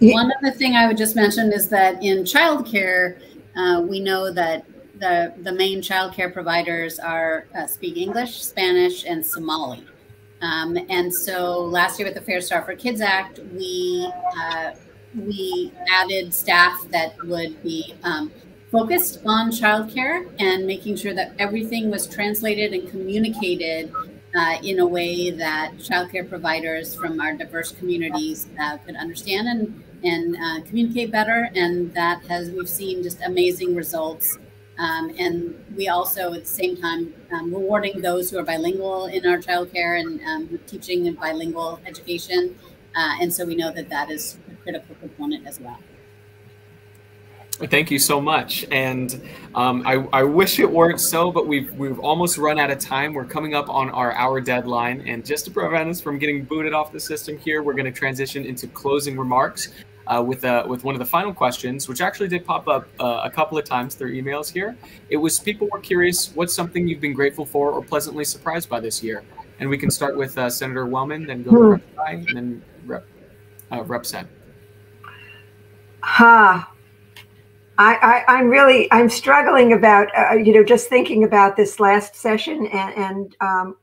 One other thing I would just mention is that in childcare, uh, we know that the the main childcare providers are uh, speak English, Spanish, and Somali. Um, and so last year with the Fair Start for Kids Act, we uh, we added staff that would be um, focused on childcare and making sure that everything was translated and communicated uh, in a way that childcare providers from our diverse communities uh, could understand and and uh, communicate better. And that has we've seen just amazing results. Um, and we also at the same time um, rewarding those who are bilingual in our childcare and um, teaching bilingual education. Uh, and so we know that that is a critical component as well. Thank you so much, and um, I, I, wish it weren't so, but we've we've almost run out of time. We're coming up on our hour deadline, and just to prevent us from getting booted off the system here, we're going to transition into closing remarks uh, with uh, with one of the final questions, which actually did pop up uh, a couple of times through emails here. It was people were curious, what's something you've been grateful for or pleasantly surprised by this year? And we can start with uh, Senator Wellman, then go to hmm. Rep. and then Rep. Uh, Rep. Senn. Ha. I, I, am really I'm struggling about uh, you know just thinking about this last session and, and um,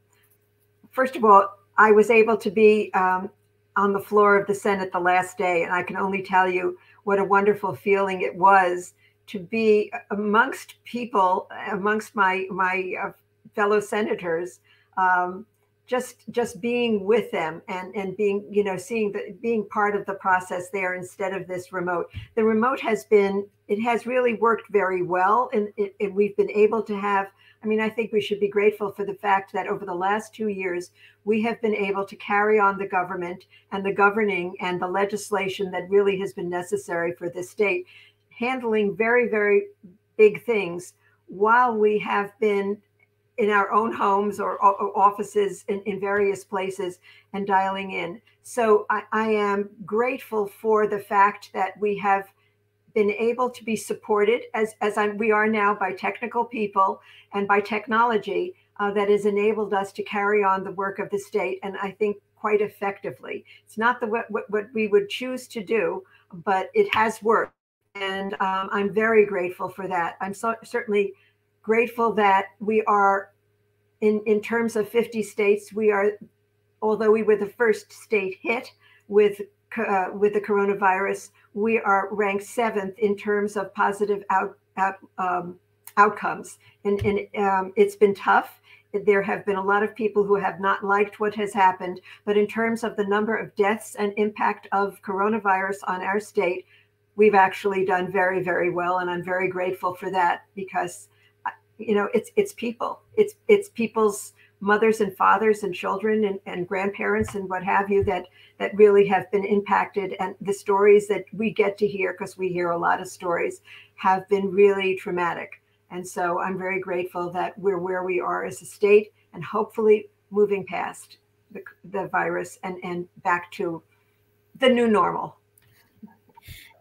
first of all I was able to be um, on the floor of the Senate the last day and I can only tell you what a wonderful feeling it was to be amongst people amongst my my uh, fellow senators um, just just being with them and and being you know seeing the being part of the process there instead of this remote. The remote has been it has really worked very well and, and we've been able to have i mean i think we should be grateful for the fact that over the last two years we have been able to carry on the government and the governing and the legislation that really has been necessary for this state handling very very big things while we have been in our own homes or, offices in, in, various places and dialing in. So I, I, am grateful for the fact that we have been able to be supported as, as I'm, we are now by technical people and by technology uh, that has enabled us to carry on the work of the state. And I think quite effectively. It's not the what, what, what we would choose to do, but it has worked. And um, I'm very grateful for that. I'm so, certainly grateful that we are in in terms of 50 states we are although we were the first state hit with uh, with the coronavirus we are ranked seventh in terms of positive out, out um, outcomes. And, and um, it's been tough. There have been a lot of people who have not liked what has happened but in terms of the number of deaths and impact of coronavirus on our state we've actually done very very well and i'm very grateful for that because you know it's it's people. It's it's people's mothers and fathers and children and, and grandparents and what have you that that really have been impacted. And the stories that we get to hear because we hear a lot of stories have been really traumatic. And so i'm very grateful that we're where we are as a state and hopefully moving past the, the virus and and back to the new normal.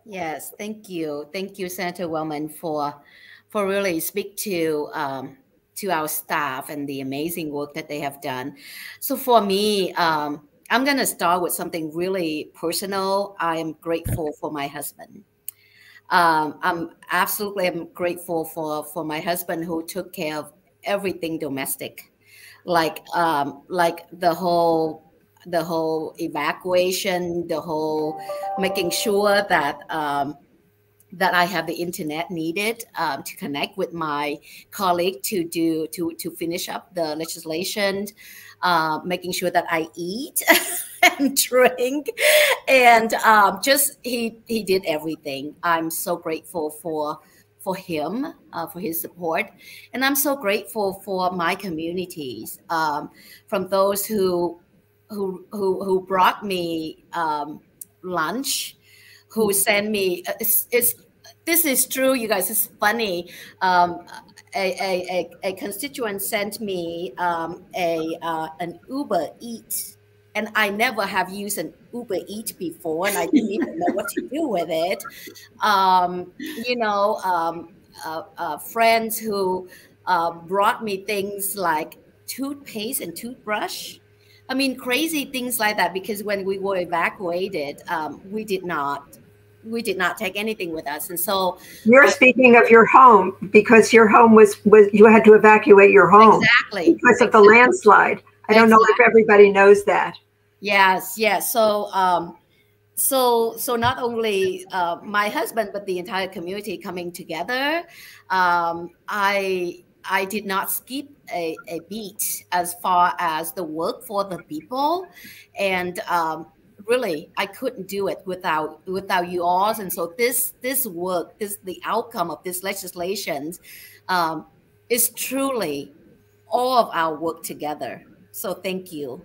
Yes thank you. Thank you senator wellman for for really speak to um, to our staff and the amazing work that they have done. So for me, um, I'm going to start with something really personal. I am grateful for my husband. Um, I'm absolutely I'm grateful for for my husband who took care of everything domestic, like um, like the whole the whole evacuation, the whole making sure that um, that I have the internet needed um, to connect with my colleague to do to to finish up the legislation, uh, making sure that I eat and drink, and um, just he he did everything. I'm so grateful for for him uh, for his support, and I'm so grateful for my communities um, from those who who who who brought me um, lunch, who sent me. Uh, it's, it's, this is true, you guys. It's funny. Um, a, a, a, constituent sent me um, a uh, an Uber Eat, and I never have used an Uber Eat before, and I didn't even know what to do with it. Um, you know, um, uh, uh, friends who uh, brought me things like toothpaste and toothbrush. I mean, crazy things like that. Because when we were evacuated, um, we did not we did not take anything with us, and so you're speaking of your home because your home was was you had to evacuate your home exactly because of the landslide. I don't exactly. know if everybody knows that. Yes, yes. So, um, so, so not only uh, my husband, but the entire community coming together. Um, I I did not skip a, a beat as far as the work for the people, and um, really I couldn't do it without without you all. And so this this work, this the outcome of this legislation, um, is truly all of our work together. So thank you.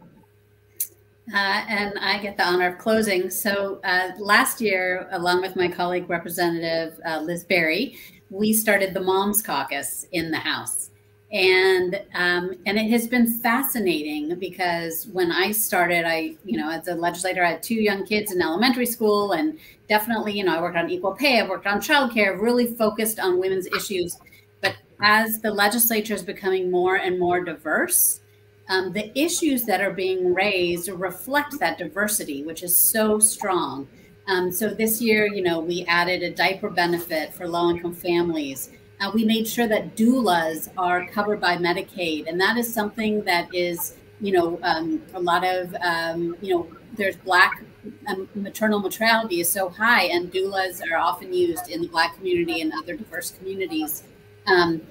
Uh, and I get the honor of closing. So uh, last year, along with my colleague Representative uh, Liz Berry, we started the Moms Caucus in the House, and um, and it has been fascinating because when I started, I you know as a legislator, I had two young kids in elementary school, and definitely you know I worked on equal pay, I worked on childcare, really focused on women's issues. But as the legislature is becoming more and more diverse um, the issues that are being raised reflect that diversity, which is so strong. Um, so this year, you know, we added a diaper benefit for low-income families. Uh, we made sure that doulas are covered by Medicaid, and that is something that is, you know, um, a lot of, um, you know, there's black um, maternal mortality is so high, and doulas are often used in the black community and other diverse communities. Um,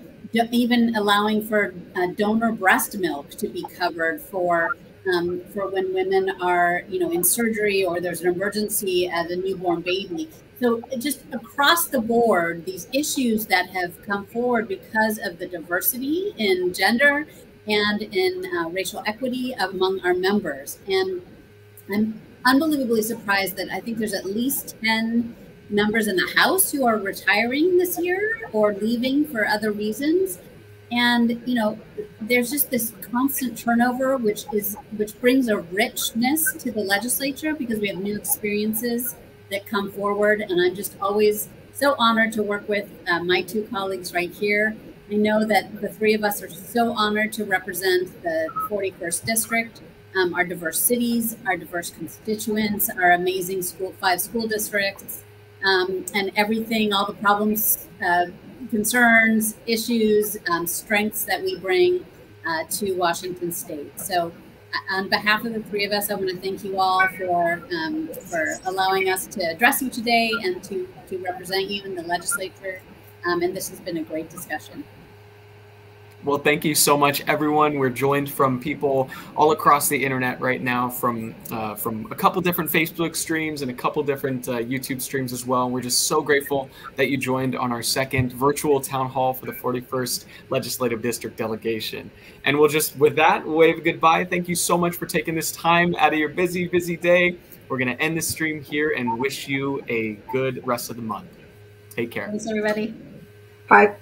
even allowing for uh, donor breast milk to be covered for um, for when women are you know in surgery or there's an emergency as a newborn baby so just across the board these issues that have come forward because of the diversity in gender and in uh, racial equity among our members and i'm unbelievably surprised that i think there's at least 10 members in the House who are retiring this year or leaving for other reasons. And you know, there's just this constant turnover, which is which brings a richness to the legislature because we have new experiences that come forward. And I'm just always so honored to work with uh, my two colleagues right here. I know that the three of us are so honored to represent the 41st district, um, our diverse cities, our diverse constituents, our amazing school five school districts, um, and everything, all the problems, uh, concerns, issues, um, strengths that we bring uh, to Washington State. So, uh, on behalf of the three of us, I want to thank you all for um, for allowing us to address you today and to to represent you in the legislature. Um, and this has been a great discussion. Well, thank you so much, everyone. We're joined from people all across the internet right now, from uh, from a couple different Facebook streams and a couple different uh, YouTube streams as well. And we're just so grateful that you joined on our second virtual town hall for the 41st Legislative District delegation. And we'll just, with that, wave goodbye. Thank you so much for taking this time out of your busy, busy day. We're going to end the stream here and wish you a good rest of the month. Take care. Thanks, everybody. Bye.